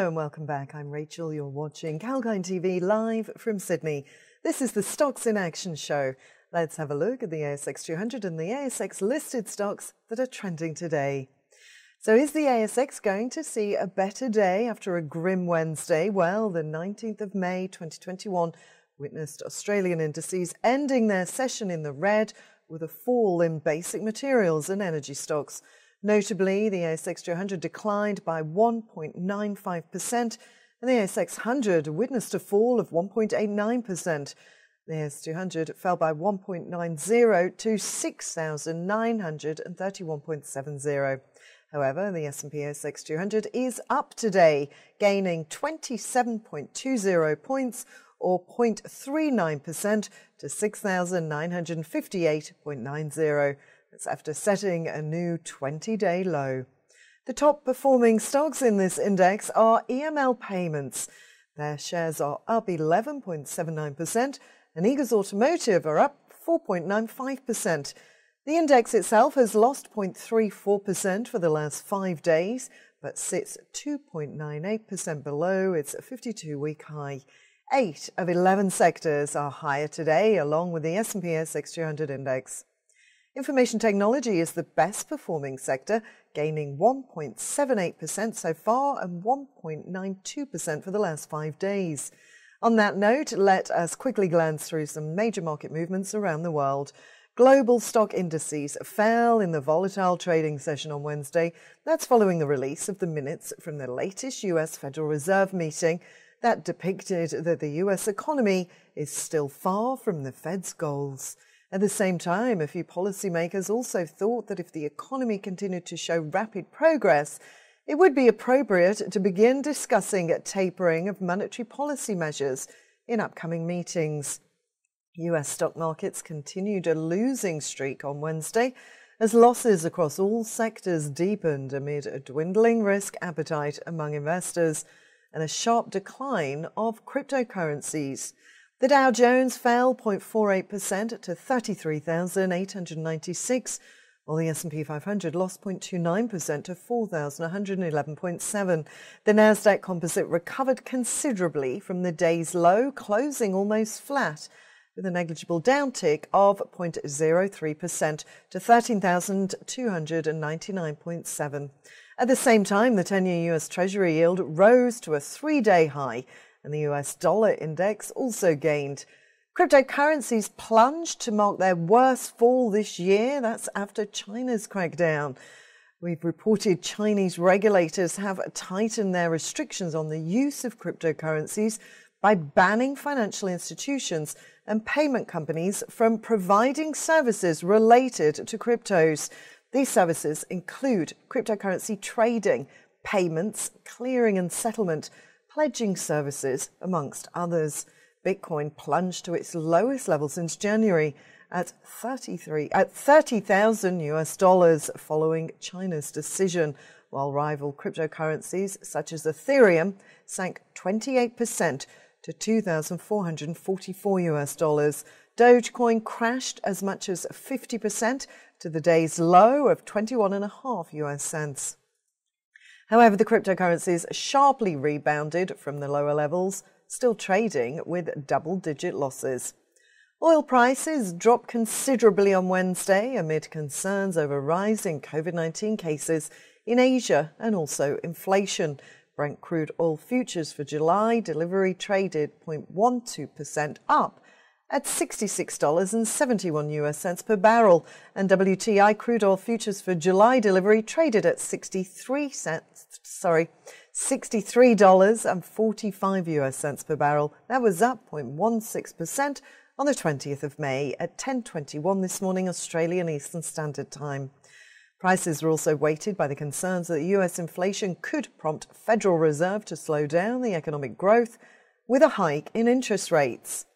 Hello and welcome back. I'm Rachel. You're watching Kalkine TV live from Sydney. This is the Stocks in Action show. Let's have a look at the ASX 200 and the ASX listed stocks that are trending today. So, is the ASX going to see a better day after a grim Wednesday? Well, the 19th of May 2021 witnessed Australian indices ending their session in the red with a fall in basic materials and energy stocks. Notably, the ASX 200 declined by 1.95%, and the ASX 100 witnessed a fall of 1.89%. The ASX 200 fell by 1.90 to 6,931.70. However, the S&P ASX 200 is up today, gaining 27.20 points or 0.39% to 6,958.90. That's after setting a new 20 day low. The top performing stocks in this index are EML Payments. Their shares are up 11.79%, and Eagers Automotive are up 4.95%. The index itself has lost 0.34% for the last five days, but sits 2.98% below its 52 week high. Eight of 11 sectors are higher today, along with the S&P ASX 200 index. Information technology is the best performing sector, gaining 1.78% so far and 1.92% for the last five days. On that note, let us quickly glance through some major market movements around the world. Global stock indices fell in the volatile trading session on Wednesday. That's following the release of the minutes from the latest US Federal Reserve meeting that depicted that the US economy is still far from the Fed's goals. At the same time, a few policymakers also thought that if the economy continued to show rapid progress, it would be appropriate to begin discussing a tapering of monetary policy measures in upcoming meetings. US stock markets continued a losing streak on Wednesday as losses across all sectors deepened amid a dwindling risk appetite among investors and a sharp decline of cryptocurrencies. The Dow Jones fell 0.48% to 33,896, while the S&P 500 lost 0.29% to 4,111.7. The Nasdaq Composite recovered considerably from the day's low, closing almost flat with a negligible downtick of 0.03% to 13,299.7. At the same time, the 10-year US Treasury yield rose to a three-day high and the US dollar index also gained. Cryptocurrencies plunged to mark their worst fall this year. That's after China's crackdown. We've reported Chinese regulators have tightened their restrictions on the use of cryptocurrencies by banning financial institutions and payment companies from providing services related to cryptos. These services include cryptocurrency trading, payments, clearing and settlement, pledging services, amongst others. Bitcoin plunged to its lowest level since January at 33 at 30,000 US dollars following China's decision, while rival cryptocurrencies such as Ethereum sank 28% to 2,444 US dollars. Dogecoin crashed as much as 50% to the day's low of 21.5 US cents. However, the cryptocurrencies sharply rebounded from the lower levels, still trading with double digit losses. Oil prices dropped considerably on Wednesday amid concerns over rising COVID 19 cases in Asia and also inflation. Brent crude oil futures for July delivery traded 0.12% up at $66.71 US cents per barrel, and WTI crude oil futures for July delivery traded at 63 cents, sorry, $63.45 US cents per barrel. That was up 0.16% on the 20th of May at 10:21 this morning Australian Eastern Standard Time. Prices were also weighted by the concerns that US inflation could prompt Federal Reserve to slow down the economic growth with a hike in interest rates.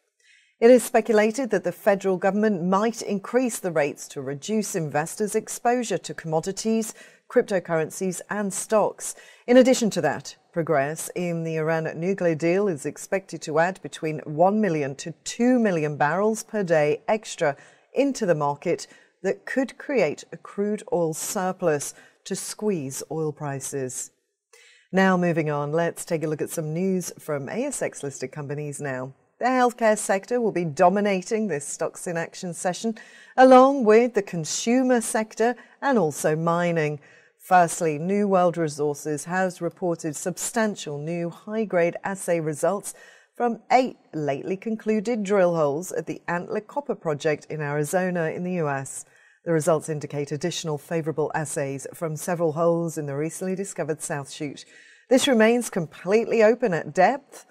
It is speculated that the federal government might increase the rates to reduce investors' exposure to commodities, cryptocurrencies, and stocks. In addition to that, progress in the Iran nuclear deal is expected to add between 1 million to 2 million barrels per day extra into the market that could create a crude oil surplus to squeeze oil prices. Now, moving on, let's take a look at some news from ASX listed companies now. The healthcare sector will be dominating this stocks in action session, along with the consumer sector and also mining. Firstly, New World Resources has reported substantial new high grade assay results from eight lately concluded drill holes at the Antler Copper Project in Arizona in the US. The results indicate additional favourable assays from several holes in the recently discovered South Shoot. This remains completely open at depth,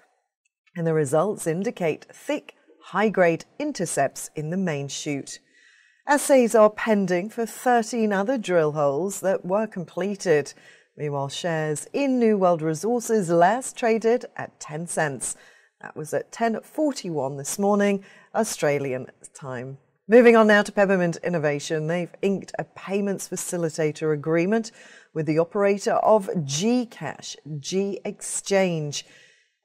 and the results indicate thick, high grade intercepts in the main shoot. Assays are pending for 13 other drill holes that were completed. Meanwhile, shares in New World Resources last traded at 10 cents. That was at 10.41 this morning, Australian time. Moving on now to Peppermint Innovation. They've inked a payments facilitator agreement with the operator of GCash, G-Xchange.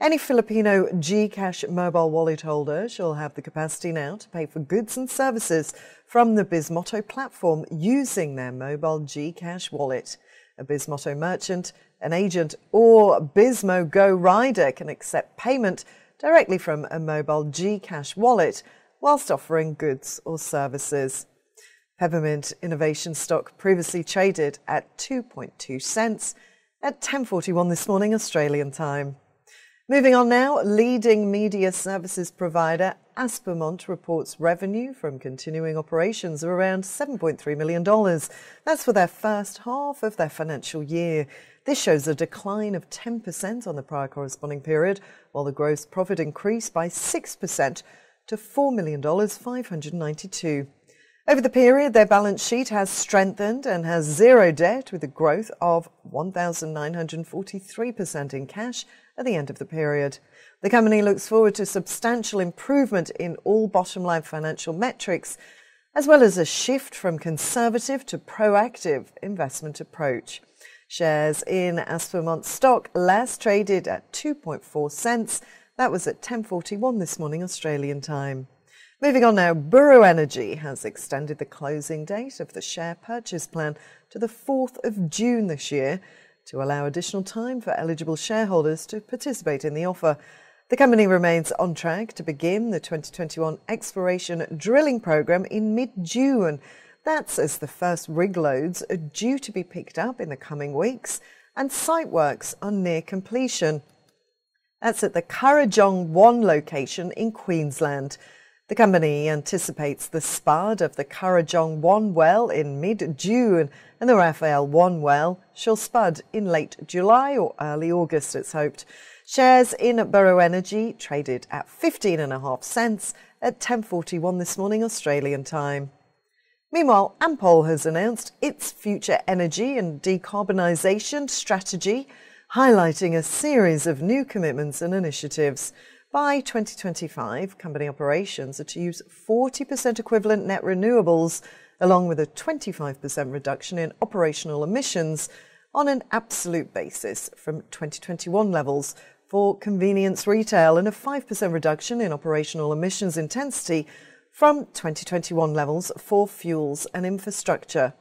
Any Filipino GCash mobile wallet holder shall have the capacity now to pay for goods and services from the bizmoto platform using their mobile GCash wallet. A bizmoto merchant, an agent, or Bismo Go rider can accept payment directly from a mobile GCash wallet whilst offering goods or services. Peppermint Innovation stock previously traded at 2.2 cents at 10:41 this morning Australian time. Moving on now, leading media services provider Aspermont reports revenue from continuing operations of around $7.3 million. That's for their first half of their financial year. This shows a decline of 10% on the prior corresponding period, while the gross profit increased by 6% to $4,592. Over the period, their balance sheet has strengthened and has zero debt with a growth of 1,943% in cash at the end of the period. The company looks forward to substantial improvement in all bottom line financial metrics, as well as a shift from conservative to proactive investment approach. Shares in Aspermont stock last traded at 2.4 cents. That was at 10:41 this morning Australian time. Moving on now, Buru Energy has extended the closing date of the share purchase plan to the 4th of June this year to allow additional time for eligible shareholders to participate in the offer. The company remains on track to begin the 2021 exploration drilling program in mid June that's as the first rig loads are due to be picked up in the coming weeks and site works are near completion. That's at the Currajong 1 location in Queensland. The company anticipates the spud of the Currajong 1 well in mid June and the Rafael 1 well shall spud in late July or early August, it's hoped. Shares in Buru Energy traded at 15.5 cents at 10.41 this morning Australian time. Meanwhile, Ampol has announced its future energy and decarbonisation strategy, highlighting a series of new commitments and initiatives. By 2025, company operations are to use 40% equivalent net renewables, along with a 25% reduction in operational emissions on an absolute basis from 2021 levels for convenience retail and a 5% reduction in operational emissions intensity from 2021 levels for fuels and infrastructure.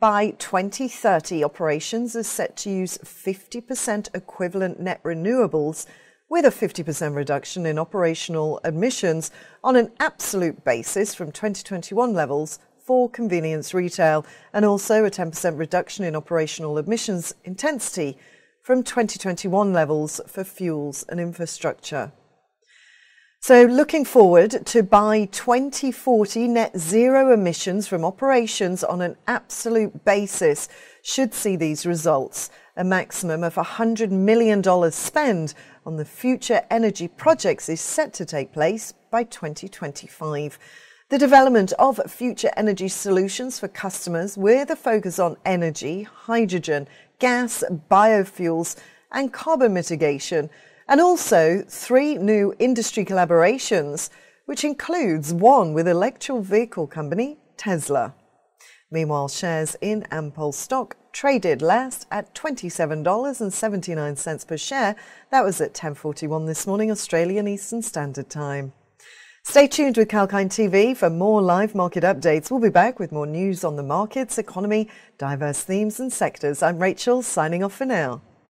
By 2030, operations are set to use 50% equivalent net renewables with a 50% reduction in operational emissions on an absolute basis from 2021 levels for convenience retail and also a 10% reduction in operational emissions intensity from 2021 levels for fuels and infrastructure. So, looking forward to by 2040, net zero emissions from operations on an absolute basis should see these results. A maximum of $100 million spend on the future energy projects is set to take place by 2025. The development of future energy solutions for customers with a focus on energy, hydrogen, gas, biofuels, and carbon mitigation and also three new industry collaborations, which includes one with electric vehicle company Tesla. Meanwhile, shares in Ampol stock traded last at $27.79 per share. That was at 10:41 this morning Australian Eastern Standard Time. Stay tuned with Kalkine TV for more live market updates. We'll be back with more news on the markets, economy, diverse themes and sectors. I'm Rachel signing off for now.